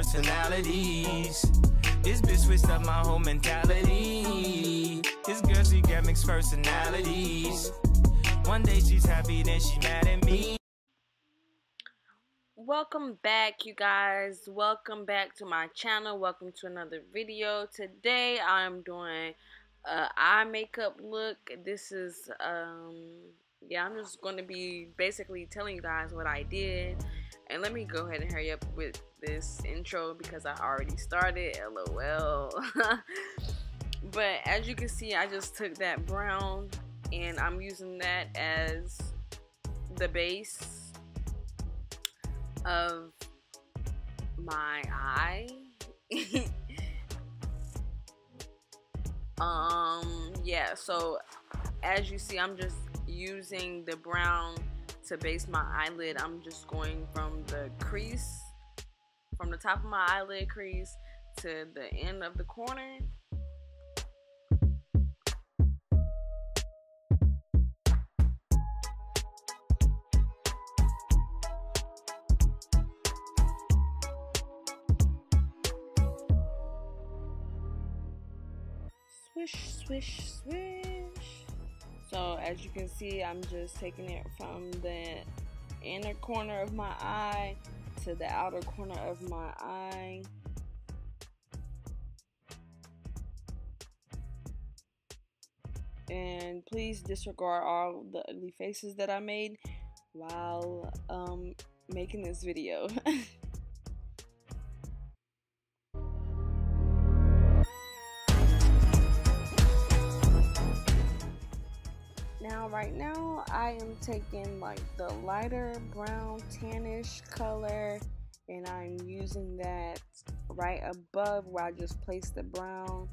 personalities. This bitch switched up my whole mentality. This girl, she got mixed personalities. One day she's happy, then she mad at me. Welcome back, you guys. Welcome back to my channel. Welcome to another video. Today I'm doing a eye makeup look. This is um yeah, I'm just going to be basically telling you guys what I did. And let me go ahead and hurry up with this intro because I already started. LOL. but as you can see, I just took that brown and I'm using that as the base of my eye. um yeah, so as you see, I'm just using the brown to base my eyelid, I'm just going from the crease, from the top of my eyelid crease to the end of the corner. Swish, swish, swish. As you can see, I'm just taking it from the inner corner of my eye to the outer corner of my eye. And please disregard all the ugly faces that I made while um, making this video. I am taking like the lighter brown tannish color and I'm using that right above where I just placed the brown.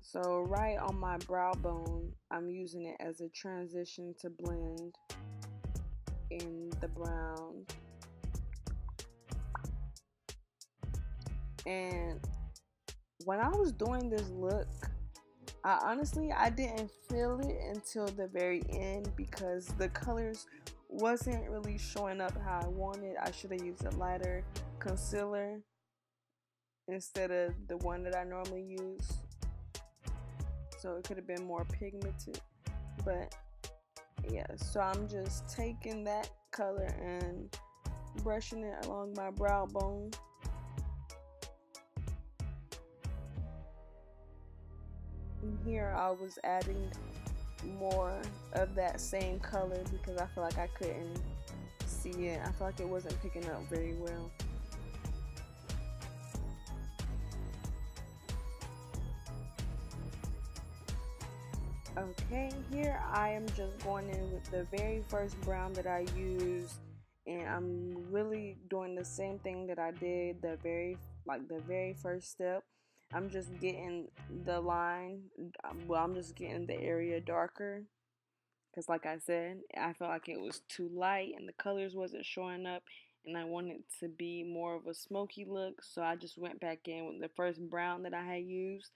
So, right on my brow bone, I'm using it as a transition to blend in the brown. And when I was doing this look, I honestly I didn't feel it until the very end because the colors wasn't really showing up how I wanted. I should have used a lighter concealer instead of the one that I normally use. So it could have been more pigmented. But yeah, so I'm just taking that color and brushing it along my brow bone. Here I was adding more of that same color because I feel like I couldn't see it. I feel like it wasn't picking up very well. Okay, here I am just going in with the very first brown that I used and I'm really doing the same thing that I did the very like the very first step I'm just getting the line, um, well, I'm just getting the area darker. Because, like I said, I felt like it was too light and the colors wasn't showing up. And I wanted to be more of a smoky look. So I just went back in with the first brown that I had used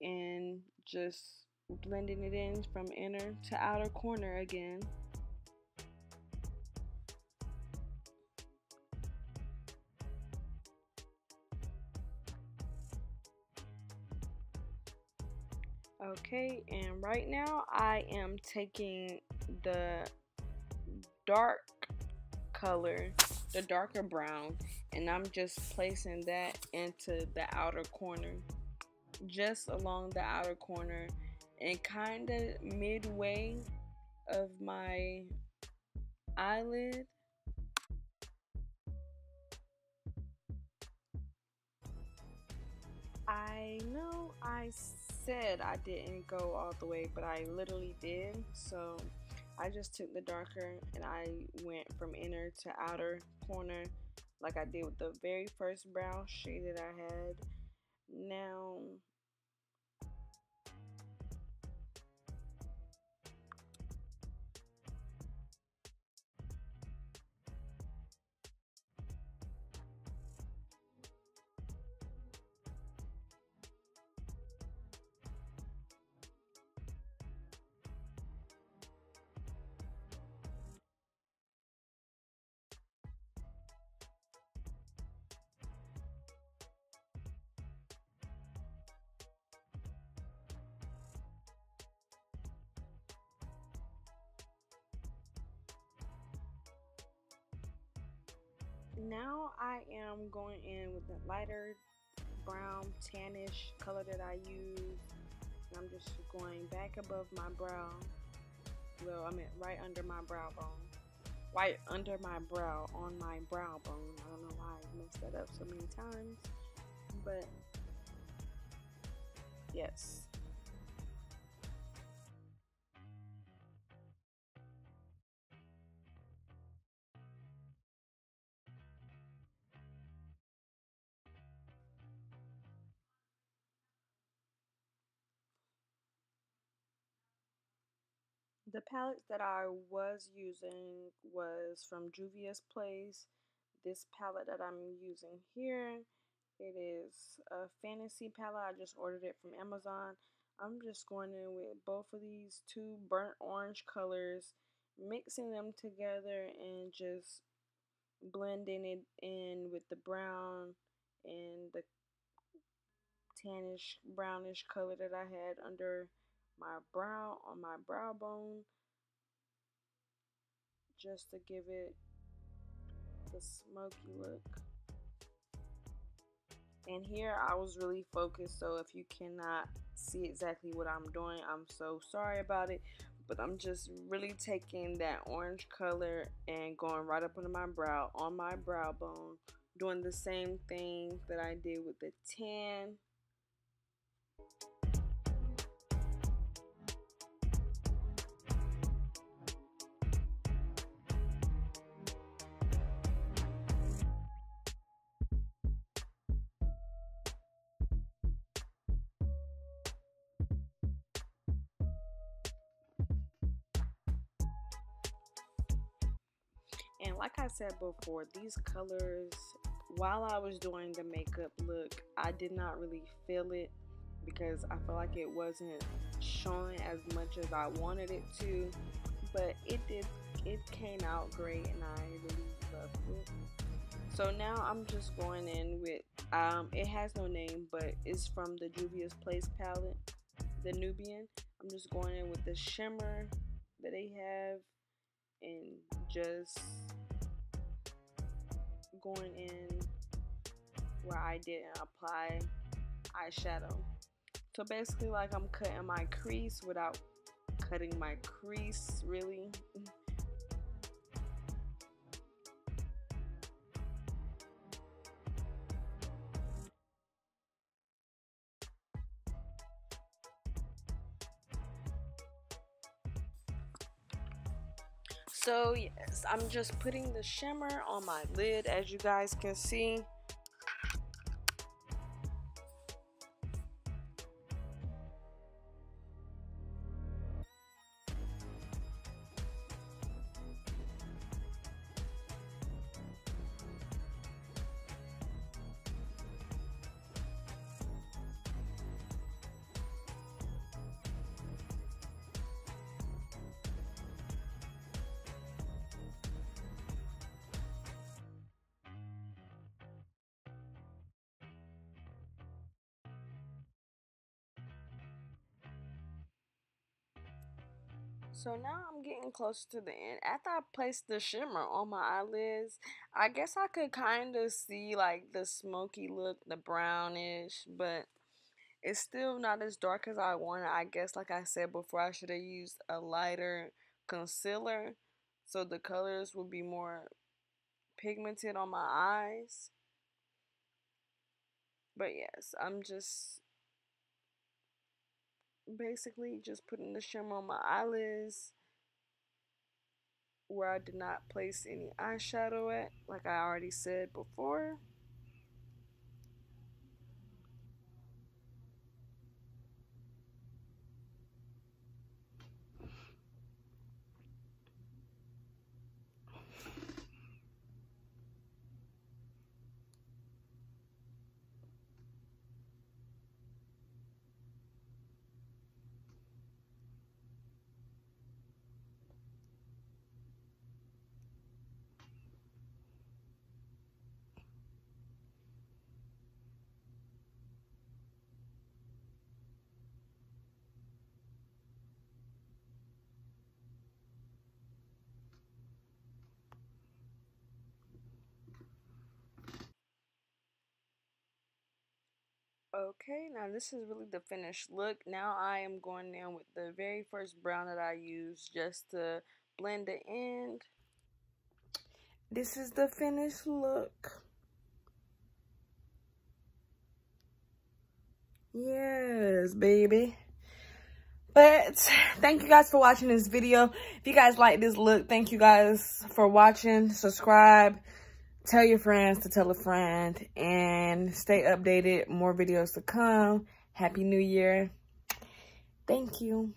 and just blending it in from inner to outer corner again. Okay, and right now I am taking the dark color, the darker brown, and I'm just placing that into the outer corner, just along the outer corner, and kind of midway of my eyelid. I know I said I didn't go all the way, but I literally did. So I just took the darker and I went from inner to outer corner like I did with the very first brown shade that I had. Now now I am going in with the lighter brown tannish color that I use. I'm just going back above my brow. Well, I mean right under my brow bone. Right under my brow, on my brow bone. I don't know why I messed that up so many times. But yes. The palette that I was using was from Juvia's Place. This palette that I'm using here, it is a fantasy palette. I just ordered it from Amazon. I'm just going in with both of these two burnt orange colors, mixing them together and just blending it in with the brown and the tannish brownish color that I had under my brow on my brow bone just to give it the smoky look. And here I was really focused so if you cannot see exactly what I'm doing I'm so sorry about it. But I'm just really taking that orange color and going right up under my brow on my brow bone doing the same thing that I did with the tan like I said before, these colors, while I was doing the makeup look, I did not really feel it because I felt like it wasn't showing as much as I wanted it to. But it did, it came out great and I really loved it. So now I'm just going in with, um, it has no name, but it's from the Juvia's Place palette, the Nubian. I'm just going in with the shimmer that they have and just going in where I didn't apply eyeshadow. So basically like I'm cutting my crease without cutting my crease really. So yes, I'm just putting the shimmer on my lid as you guys can see. So now I'm getting close to the end. After I placed the shimmer on my eyelids, I guess I could kind of see like the smoky look, the brownish, but it's still not as dark as I wanted. I guess like I said before, I should have used a lighter concealer so the colors would be more pigmented on my eyes. But yes, I'm just basically just putting the shimmer on my eyelids where I did not place any eyeshadow at like I already said before Okay, now this is really the finished look. Now I am going in with the very first brown that I used just to blend the end. This is the finished look. Yes, baby. But thank you guys for watching this video. If you guys like this look, thank you guys for watching. Subscribe. Tell your friends to tell a friend. And stay updated. More videos to come. Happy New Year. Thank you.